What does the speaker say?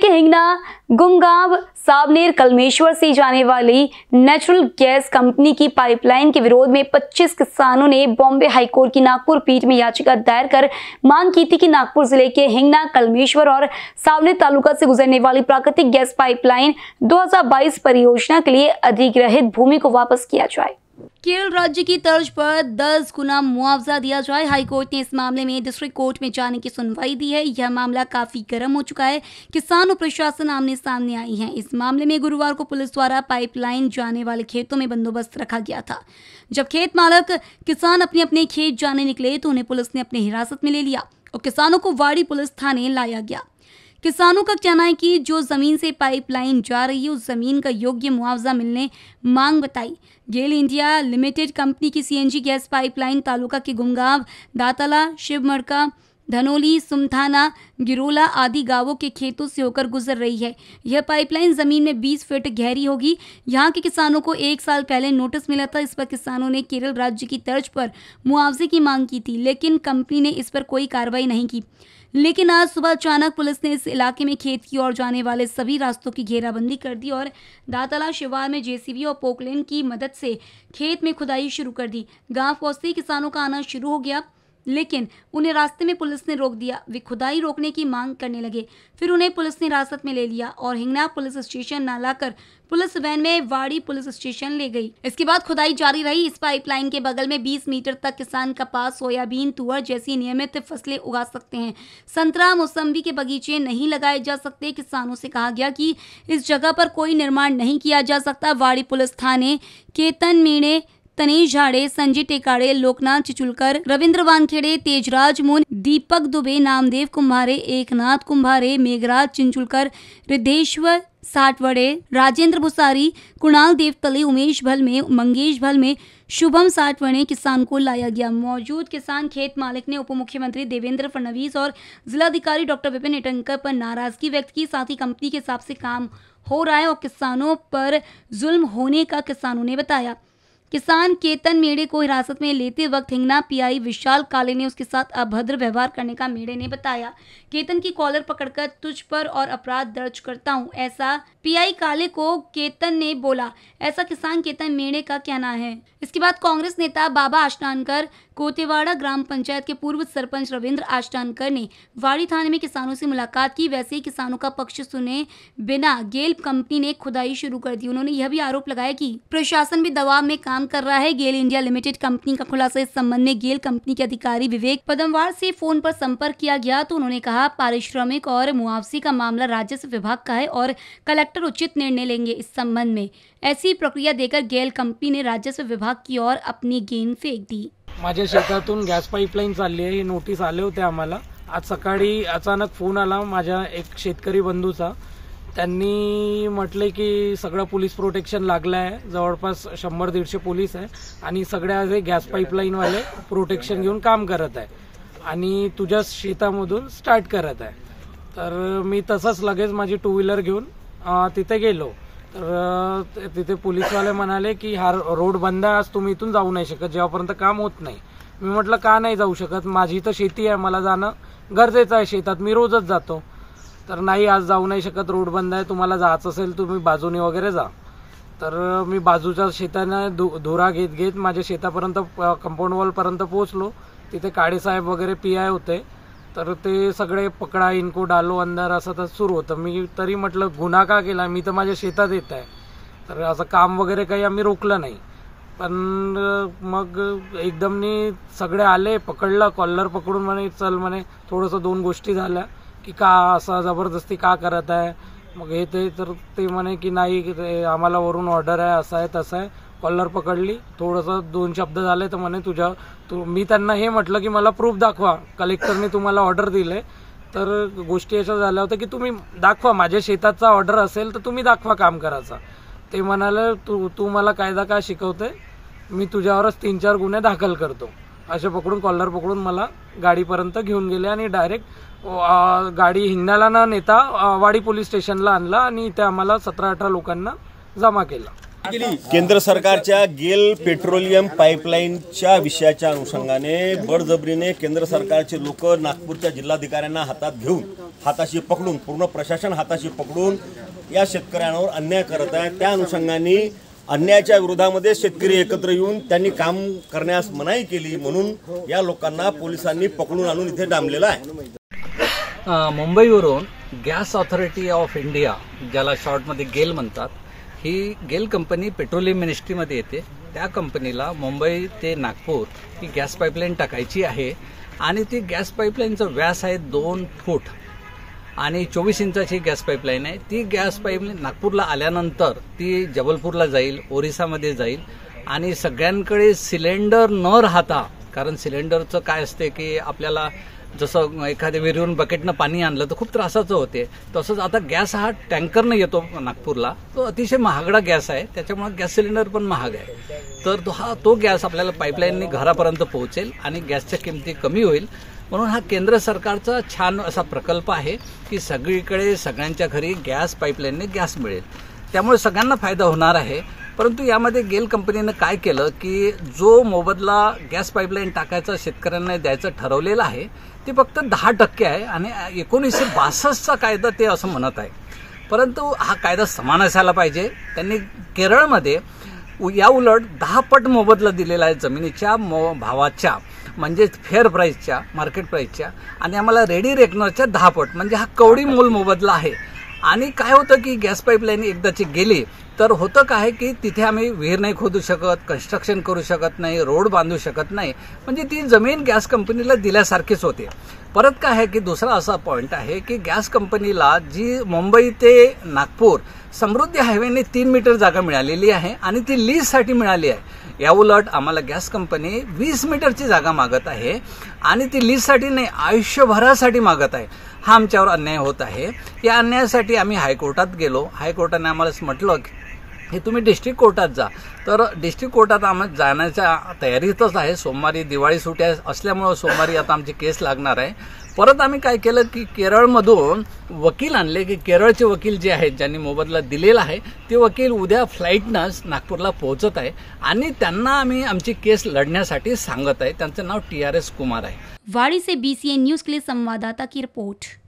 के हिंगना, गुमगांव, सावनेर, कलमेश्वर से जाने वाली नेचुरल गैस कंपनी की पाइपलाइन के विरोध में 25 किसानों ने बॉम्बे हाईकोर्ट की नागपुर पीठ में याचिका दायर कर मांग की थी कि नागपुर ज़िले के हिंगना, कलमेश्वर और सावनेर तालुका से गुजरने वाली प्राकृतिक गैस पाइपलाइन 2022 परियोजना के लिए अधिग्रहित भूमि को वापस किया जाए। केरल राज्य की तर्ज पर 10 गुना मुआवजा दिया जाए। हाईकोर्ट ने इस मामले में डिस्ट्रिक्ट कोर्ट में जाने की सुनवाई दी है। यह मामला काफ़ी गर्म हो चुका है। किसान और प्रशासन आमने सामने आई हैं। इस मामले में गुरुवार को पुलिस द्वारा पाइपलाइन जाने वाले खेतों में बंदोबस्त रखा गया था। जब खेत मालक किसान अपने अपने खेत जाने निकले तो उन्हें पुलिस ने अपने हिरासत में ले लिया और किसानों को वाड़ी पुलिस थाने लाया गया। किसानों का कहना है कि जो ज़मीन से पाइपलाइन जा रही है, उस ज़मीन का योग्य मुआवजा मिलने मांग बताई। गेल इंडिया लिमिटेड कंपनी की सीएनजी गैस पाइपलाइन, तालुका के गुमगांव, दातला, शिवमड़का, धनोली, सुमथाना, गिरोला आदि गाँवों के खेतों से होकर गुजर रही है। यह पाइपलाइन ज़मीन में 20 फीट गहरी होगी। यहाँ के किसानों को एक साल पहले नोटिस मिला था, इस पर किसानों ने केरल राज्य की तर्ज पर मुआवजे की मांग की थी, लेकिन कंपनी ने इस पर कोई कार्रवाई नहीं की। लेकिन आज सुबह अचानक पुलिस ने इस इलाके में खेत की ओर जाने वाले सभी रास्तों की घेराबंदी कर दी और दातला शिवार में जेसीबी और पोकलेन की मदद से खेत में खुदाई शुरू कर दी। गाँव पहुँचते ही किसानों का आना शुरू हो गया। लेकिन उन्हें रास्ते में पुलिस ने रोक दिया। वे खुदाई रोकने की मांग करने लगे। फिर उन्हें पुलिस ने हिरासत में ले लिया और हिंगना पुलिस स्टेशन न लाकर पुलिस वैन में वाड़ी पुलिस स्टेशन ले गई। इसके बाद खुदाई जारी रही। इस पाइपलाइन के बगल में 20 मीटर तक किसान कपास, सोयाबीन, तुअर जैसी नियमित फ़सलें उगा सकते हैं। संतरा मौसम्बी के बगीचे नहीं लगाए जा सकते। किसानों से कहा गया कि इस जगह पर कोई निर्माण नहीं किया जा सकता। वाड़ी पुलिस थाने, केतन, मीणे तनेश झाड़े, संजय टेकाड़े, लोकनाथ चिचुलकर, रविंद्र वानखेड़े, तेजराज मुन, दीपक दुबे, नामदेव कुम्भारे एकनाथ कुम्भारे मेघराज चिंचुलकर, रिद्धेश्वर साठवड़े, राजेंद्र भुसारी, कुणाल देवतले, उमेश भलमे, मंगेश भल में शुभम साठवणे किसान को लाया गया मौजूद किसान खेत मालिक ने उप मुख्यमंत्री देवेंद्र फडणवीस और जिलाधिकारी डॉक्टर विपिन इटंकर पर नाराज़गी व्यक्त की। साथ ही कंपनी के हिसाब से काम हो रहा है और किसानों पर जुल्म होने का किसानों ने बताया। किसान केतन मेड़े को हिरासत में लेते वक्त हिंगना पीआई विशाल काले ने उसके साथ अभद्र व्यवहार करने का मेड़े ने बताया। केतन की कॉलर पकड़कर तुझ पर और अपराध दर्ज करता हूँ, ऐसा पीआई काले को केतन ने बोला। ऐसा किसान केतन मेड़े का कहना है। इसके बाद कांग्रेस नेता बाबा आष्टानकर कोतेवाड़ा ग्राम पंचायत के पूर्व सरपंच रविंद्र आष्टानकर ने वाड़ी थाने में किसानों से मुलाकात की। वैसे ही किसानों का पक्ष सुने बिना गेल कंपनी ने खुदाई शुरू कर दी। उन्होंने यह भी आरोप लगाया कि प्रशासन भी दबाव में काम कर रहा है। गेल इंडिया लिमिटेड कंपनी का खुलासा इस संबंध में गेल कंपनी के अधिकारी विवेक पदमवार से फ़ोन पर संपर्क किया गया। तो उन्होंने कहा, पारिश्रमिक और मुआवजे का मामला राजस्व विभाग का है और कलेक्टर उचित निर्णय लेंगे इस संबंध में। ऐसी प्रक्रिया देकर गेल कंपनी ने राजस्व विभाग की ओर अपनी गेंद फेंक दी। माझ्या शेतातून गॅस पाईपलाईन चालली आहे. ही नोटीस आले होते आम्हाला. आज सकाळी अचानक फोन आला माझ्या एक शेतकरी बंधूचा. त्यांनी म्हटले की सगळं पोलीस प्रोटेक्शन लागलं आहे जवळपास शंभर दीडशे पोलीस आहे. आणि सगळ्या जे गॅस पाईपलाईनवाले प्रोटेक्शन घेऊन काम करत आहे. आणि तुझ्या शेतामधून स्टार्ट करत आहे. तर मी तसंच लगेच माझी टू व्हीलर घेऊन तिथे गेलो. तर तिथे पोलीसवाले म्हणाले की हा रोड बंद आहे आज तुम्ही इथून जाऊ नाही शकत जेव्हापर्यंत काम होत नाही. मी म्हटलं का नाही जाऊ शकत? माझी तर शेती आहे मला जाणं गरजेचं आहे शेतात मी रोजच जातो. तर नाही आज जाऊ नाही शकत रोड बंद आहे तुम्हाला जायचं असेल तुम्ही बाजूने वगैरे जा. तर मी बाजूच्या शेतानं धु धुरा घेत घेत माझ्या शेतापर्यंत कंपाऊंड वॉलपर्यंत पोहोचलो. तिथे काळेसाहेब वगैरे पी आय होते. तर ते सगळे पकडा इनको डालो अंदर असं तर सुरू होतं. मी तरी म्हटलं गुन्हा का केला? मी तर माझ्या शेतात येत आहे. तर असं काम वगैरे काही आम्ही रोखलं नाही. पण मग एकदमनी सगळे आले पकडलं कॉलर पकडून म्हणे चल म्हणे थोडंसं दोन गोष्टी झाल्या की का असं जबरदस्ती का करत आहे? मग हे ते तर ते म्हणे की नाही ते आम्हाला वरून ऑर्डर आहे असं आहे तसं आहे. कॉलर पकडली थोडंसं दोन शब्द झाले तर म्हणे तुझ्या तू मी त्यांना हे म्हटलं की मला प्रूफ दाखवा. कलेक्टरने तुम्हाला ऑर्डर दिले. तर गोष्टी अशा झाल्या होत्या की तुम्ही दाखवा माझ्या शेताचा ऑर्डर असेल तर तुम्ही दाखवा काम करायचा. ते म्हणाले तू तू मला कायदा का शिकवते? मी तुझ्यावरच तीन चार गुन्हे दाखल करतो. असे पकडून कॉलर पकडून मला गाडीपर्यंत घेऊन गेले आणि डायरेक्ट गाडी हिंगण्याला न नेता वाडी पोलीस स्टेशनला आणला आणि इथे आम्हाला सतरा अठरा लोकांना जमा केला. केंद्र सरकारच्या गेल पेट्रोलियम पाईपलाईनच्या विषयाच्या अनुषंगाने बळजबरीने केंद्र सरकारचे लोक नागपूरच्या जिल्हाधिकाऱ्यांना हातात घेऊन हाताशी पकडून पूर्ण प्रशासन हाताशी पकडून या शेतकऱ्यांवर अन्याय करत आहे त्या अनुषंगाने अन्यायाच्या विरोधामध्ये शेतकरी एकत्र येऊन त्यांनी काम करण्यास मनाई केली म्हणून या लोकांना पोलिसांनी पकडून आणून इथे डांबलेलं आहे. मुंबईवरून गॅस ऑथॉरिटी ऑफ इंडिया ज्याला शॉर्टमध्ये गेल म्हणतात ही गेल कंपनी पेट्रोलियम मिनिस्ट्रीमध्ये येते. त्या कंपनीला मुंबई ते नागपूर ही गॅस पाईपलाईन टाकायची आहे. आणि ती गॅस पाईपलाईनचा व्यास आहे दोन फूट. आणि चोवीस इंचाची गॅस पाईपलाईन आहे. ती गॅस पाईपलाईन नागपूरला आल्यानंतर ती जबलपूरला जाईल ओरिसामध्ये जाईल. आणि सगळ्यांकडे सिलेंडर न राहता कारण सिलेंडरचं काय असते की आपल्याला जसं एखाद्या विहिरीवरून बकेटनं पाणी आणलं तर खूप त्रासाचं होते. तसंच आता गॅस हा टँकरनं येतो नागपूरला. तो अतिशय महागडा गॅस आहे. त्याच्यामुळे गॅस सिलेंडर पण महाग आहे. तर तो हा तो गॅस आपल्याला पाईपलाईनने घरापर्यंत पोहोचेल आणि गॅसच्या किमती कमी होईल. म्हणून हा केंद्र सरकारचा छान असा प्रकल्प आहे की सगळीकडे सगळ्यांच्या घरी गॅस पाईपलाईनने गॅस मिळेल. त्यामुळे सगळ्यांना फायदा होणार आहे. परंतु यामध्ये गेल कंपनीनं काय केलं की जो मोबदला गॅस पाईपलाईन टाकायचा शेतकऱ्यांना द्यायचं ठरवलेलं आहे ते फक्त दहा टक्के आहे आणि एकोणीसशे बासष्टचा कायदा ते असं म्हणत आहे. परंतु हा कायदा समान असायला पाहिजे. त्यांनी केरळमध्ये उ- या उलट दहा पट मोबदला दिलेला आहे जमिनीच्या मो भावाच्या म्हणजे फेअर प्राईसच्या मार्केट प्राईसच्या आणि आम्हाला रेडी रेकनरच्या दहा पट. म्हणजे हा कवडी मोल मोबदला आहे. आणि काय होतं की गॅस पाईपलाईन एकदाची गेली तर होतं काय की तिथे आम्ही विहीर नाही खोदू शकत कन्स्ट्रक्शन करू शकत नाही रोड बांधू शकत नाही. म्हणजे ती जमीन गॅस कंपनीला दिल्यासारखीच होते. परत काय आहे की दुसरा असा पॉईंट आहे की गॅस कंपनीला जी मुंबई ते नागपूर समृद्धी हायवेने तीन मीटर जागा मिळालेली आहे आणि ती लीजसाठी मिळाली आहे. या उलट आम्हाला गॅस कंपनी वीस मीटरची जागा मागत आहे आणि ती लीजसाठी नाही आयुष्यभरासाठी मागत आहे. हा आमच्यावर अन्याय होत आहे. या अन्यायासाठी आम्ही हायकोर्टात गेलो. हायकोर्टाने आम्हाला म्हटलं की हे तुम्ही डिस्ट्रिक्ट कोर्टात जा. तर डिस्ट्रिक्ट कोर्टात आम्ही जाण्याच्या तयारीतच आहे. सोमवारी दिवाळी सुट्या असल्यामुळं सोमवारी आता आमची केस लागणार आहे. परत आम्ही काय केलं की केरळमधून वकील आणले की केरळचे वकील जे आहेत ज्यांनी मोबदला दिलेला आहे ते वकील उद्या फ्लाईटनंच नागपूरला पोहोचत आहे आणि त्यांना आम्ही आमची केस लढण्यासाठी सांगत आहे. त्यांचं नाव टी आर एस कुमार आहे. वाड़ी से बीसीएन न्यूज के लिए संवाददाता की रिपोर्ट.